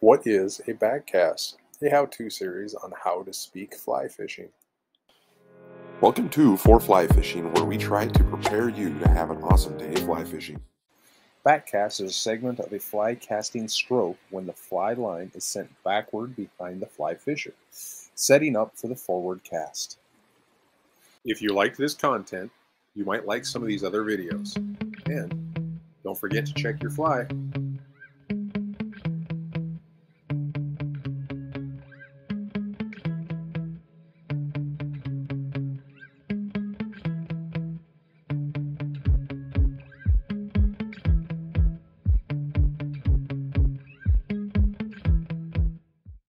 What is a backcast? A how-to series on how to speak fly fishing. Welcome to For Fly Fishing, where we try to prepare you to have an awesome day of fly fishing. Backcast is a segment of a fly casting stroke when the fly line is sent backward behind the fly fisher, setting up for the forward cast. If you liked this content, you might like some of these other videos. And don't forget to check your fly.